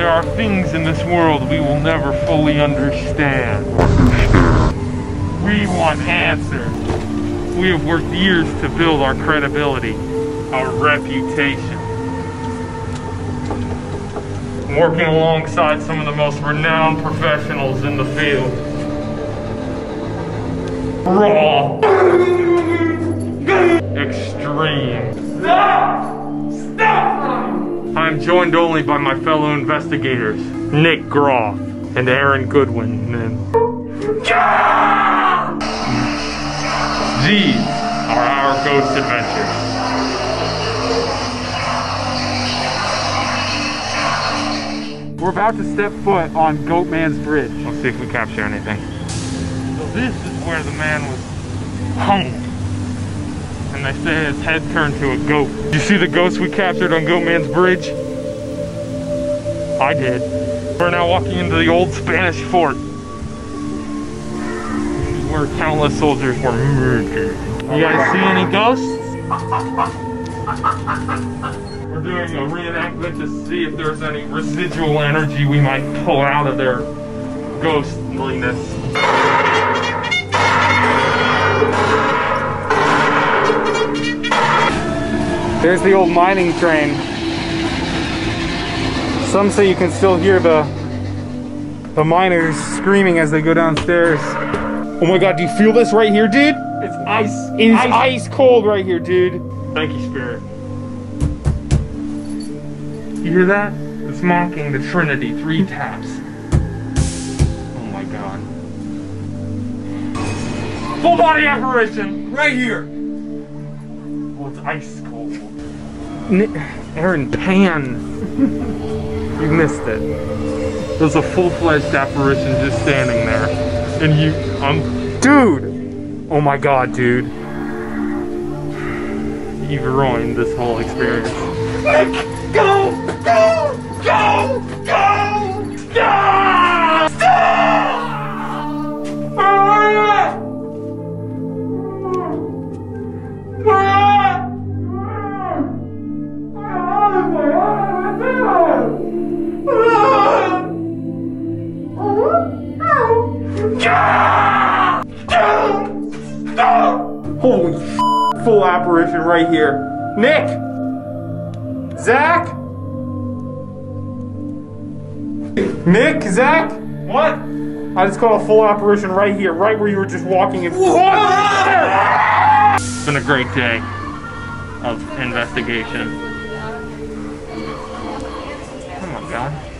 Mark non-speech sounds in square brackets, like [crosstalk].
are things in this world we will never fully understand. We want answers. We have worked years to build our credibility, our reputation. Working alongside some of the most renowned professionals in the field. Raw. Joined only by my fellow investigators, Nick Groff and Aaron Goodwin. And these are our ghost adventures. We're about to step foot on Goatman's Bridge. Let's see if we capture anything. So this is where the man was hung. And they say his head turned to a goat. You see the ghost we captured on Goatman's Bridge? I did. We're now walking into the old Spanish fort. Where countless soldiers were murdered. You guys see any ghosts? We're doing a reenactment to see if there's any residual energy we might pull out of their ghostliness. There's the old mining train. Some say you can still hear the the miners screaming as they go downstairs. Oh my god, do you feel this right here, dude? It's ice. It's ice cold right here, dude. Thank you, Spirit. You hear that? It's mocking the Trinity three taps. Oh my god. Full body apparition! Right here! Oh, it's ice cold. Ni- Aaron, pan. [laughs] you missed it. There's a full fledged apparition just standing there. And you, um, Dude! Oh my god, dude. you've ruined this whole experience. Go! Go! Holy full apparition right here. Nick! Zach? Nick? Zach? What? I just caught a full apparition right here, right where you were just walking in. It's been a great day of investigation. Oh my god.